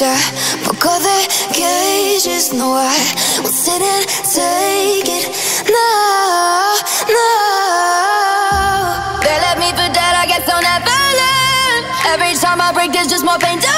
I broke all the cages No, I won't sit and take it. No, no. They left me for dead, I guess I'll never learn. Every time I break, there's just more pain. To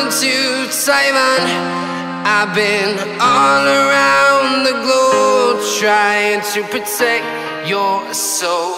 To Taiwan. I've been all around the globe trying to protect your soul.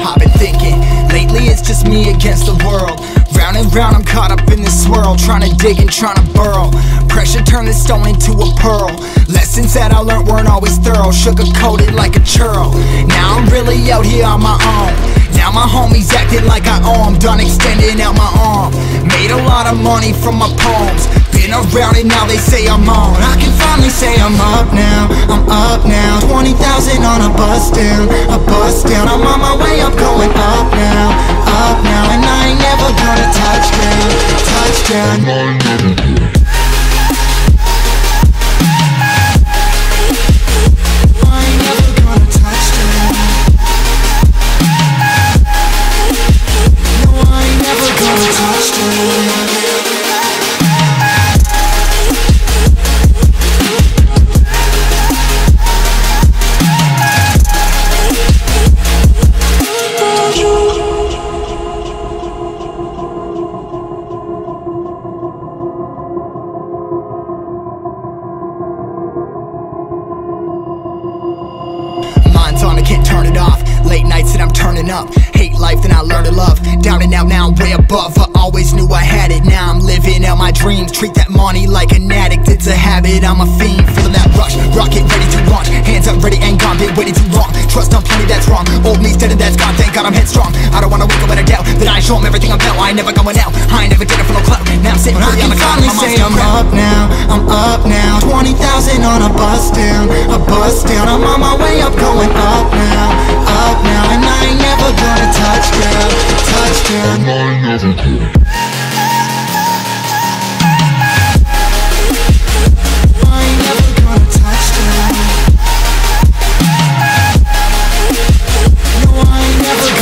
I've been thinking, lately it's just me against the world. Round and round, I'm caught up in this swirl, trying to dig and trying to burrow. Pressure turned the stone into a pearl. Lessons that I learned weren't always thorough, sugar coated like a churl. Now I'm really out here on my own. Now my homies acting like I 'em, done extending out my arm. Made a lot of money from my poems. Been around and now they say I'm on. I can finally say I'm up now. I'm up now. 20,000 on a bus down. A bus down. I'm on my way up, going up now. Up now. And I ain't never gonna touch down. Touchdown. I Treat that money like an addict. It's a habit. I'm a fiend, feeling that rush. Rocket ready to launch. Hands up, ready and gone. Been waiting too long. Trust on plenty, that's wrong. Old me's dead and that's gone. Thank God I'm headstrong. I don't wanna wake up with a doubt that I ain't show 'em everything I'm about. I ain't never going out. I ain't never did it for no clout. Now I'm sitting pretty on the ground. My say I'm up now. I'm up now. 20,000 on a bus down. A bus down. I'm on my way up, going up now. Up now. And I ain't never gonna touch down. Touchdown. I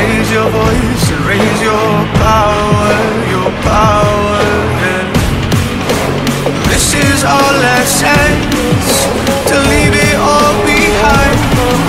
Raise your voice and raise your power, your power. This is our last chance to leave it all behind.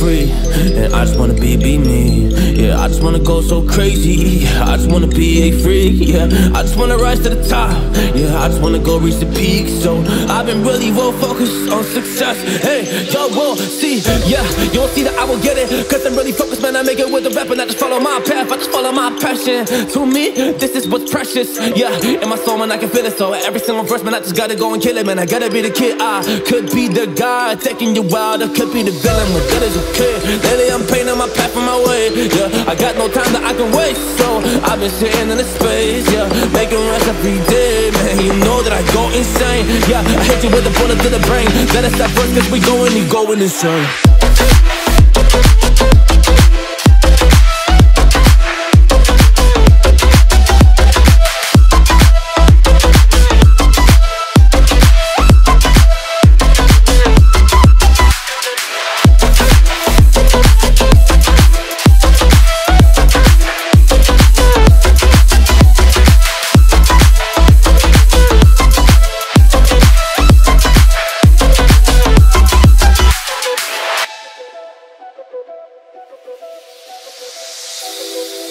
Free. And I just wanna be, be me. Yeah, I just wanna go so crazy. I just wanna be a freak. Yeah, I just wanna rise to the top. Yeah, I just wanna go reach the peak. So I've been really well focused on success. Hey, y'all will see. Yeah, you won't see that I will get it. Cause I'm really focused, man. I make it with the rap and I just follow my path. I just follow my passion. To me, this is what's precious. Yeah, in my soul, man, I can feel it. So every single verse, man, I just gotta go and kill it, man. I gotta be the kid. I could be the guy taking you wild. I could be the villain, but that is Lately, I'm painting my path on my way. Yeah, I got no time that I can waste. So I've been sitting in the space. Yeah, making rest every day, man. You know that I go insane. Yeah, I hit you with a bullet to the brain. Us stop first, we going and going insane.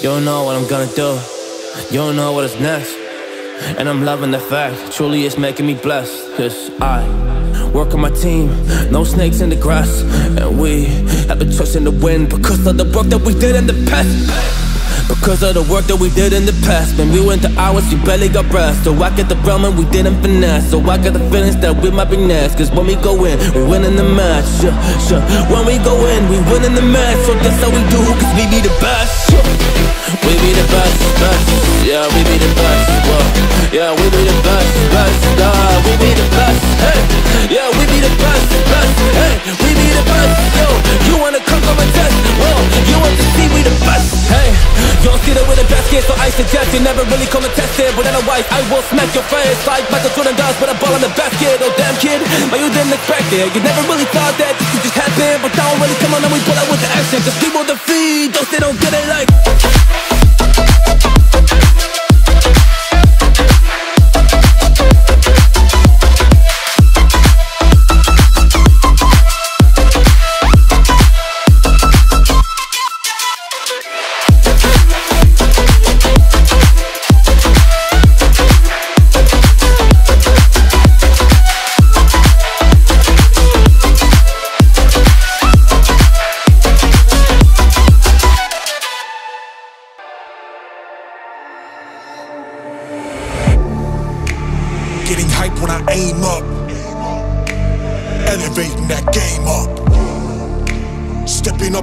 You don't know what I'm gonna do. You don't know what is next. And I'm loving the fact, truly it's making me blessed. Cause I work on my team, no snakes in the grass. And we have been trust in the wind because of the work that we did in the past. Because of the work that we did in the past. When we went to hours, you barely got rest So I get the realm and we didn't finesse. So I got the feelings that we might be next. Cause when we go in, we win in the match. Yeah, yeah. When we go in, we win in the match. So that's how we do, cause we be the best. Yeah. We be the best, best. Yeah, we be the best, well, Yeah, we be the best, best. Uh, We be the best, hey. Yeah, we be the best, you never really come and test it But otherwise, I will smack your face. Like Michael Jordan does with a ball in the basket. Oh damn kid, but you didn't expect it. You never really thought that this could just happen But now really come on and we pull out with the action. Cause people defeat those they don't get it like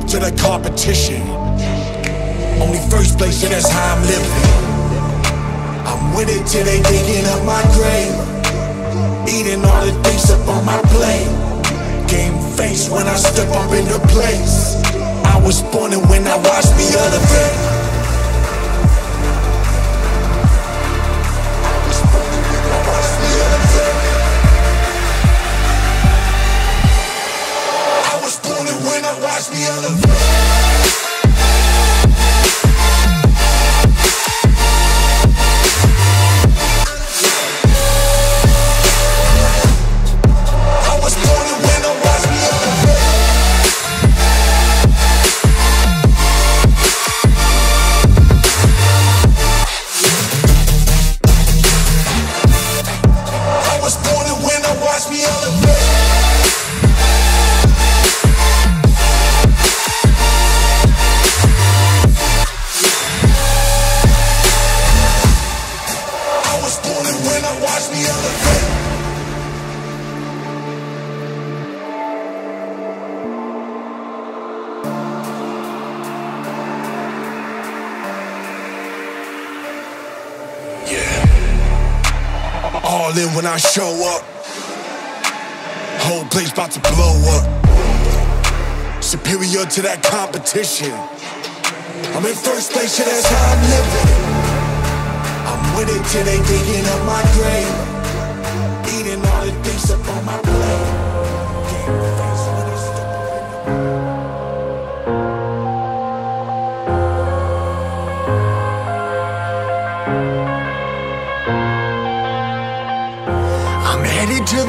to the competition. Only first place, and that's how I'm living. I'm with it till they digging up my grave. Eating all the things up on my plate. Game face when I step up into place. When I show up. Whole place about to blow up. Superior to that competition. I'm in first place, yeah, that's how I'm living. I'm it till they digging up my grave. Eating all the things up on my plate.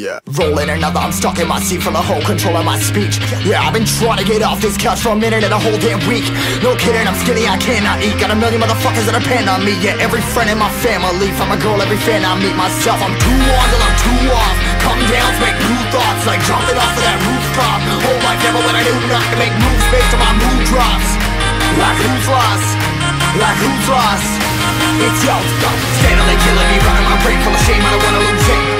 yeah. Rolling another, I'm stuck in my seat for the whole control of my speech. Yeah, I've been trying to get off this couch for a minute and a whole damn week. No kidding, I'm skinny, I cannot eat. Got a million motherfuckers that depend on me. Yeah, every friend in my family. From a girl, every fan I meet myself. I'm too on till I'm too off. Come down, make new thoughts, like jumping off of that rooftop. Whole life never when I do nothing, make moves based on my mood drops. Like who's lost? Like who's lost? It's yo, steadily killing me, running my brain full of shame. I don't wanna lose it.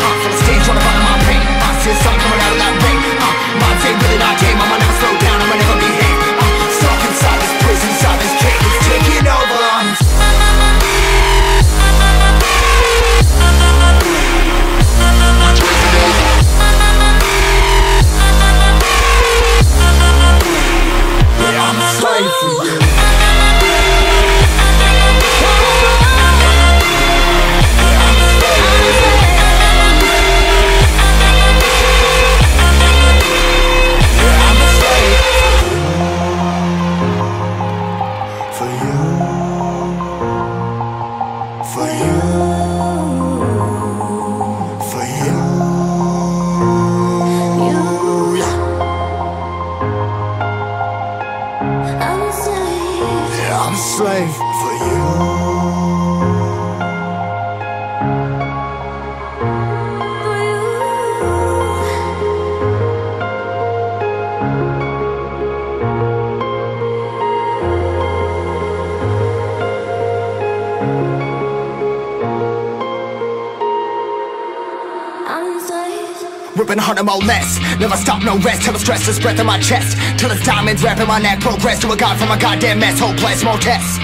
More less. Never stop, no rest. Till the stress is breath in my chest. Till it's diamonds wrapping my neck. Progress to a god from a goddamn mess. Hopeless, more tests.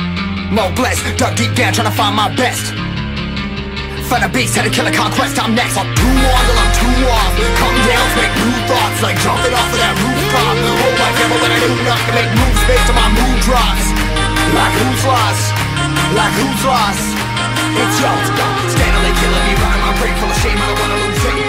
More blessed. Dug deep down, trying to find my best. Find a beast, had to a conquest. I'm next. I'm too on till I'm too off. Come down, make new thoughts. Like jumping off of that rooftop. Whole life never when I do nothing. Make moves based on my mood drops. Like who's lost? Like who's lost? It's yours, steadily killing me, running my brain full of shame. I